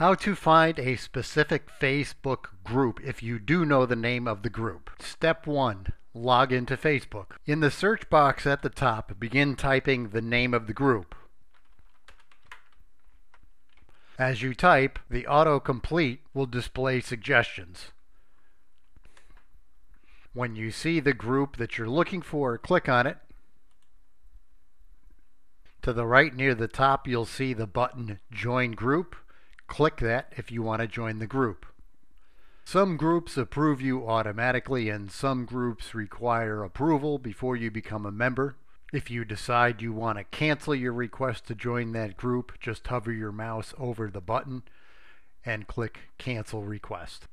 How to find a specific Facebook group if you do know the name of the group. Step 1. Log into Facebook. In the search box at the top, begin typing the name of the group. As you type, the autocomplete will display suggestions. When you see the group that you're looking for, click on it. To the right near the top, you'll see the button Join Group. Click that if you want to join the group. Some groups approve you automatically and some groups require approval before you become a member. If you decide you want to cancel your request to join that group, just hover your mouse over the button and click Cancel Request.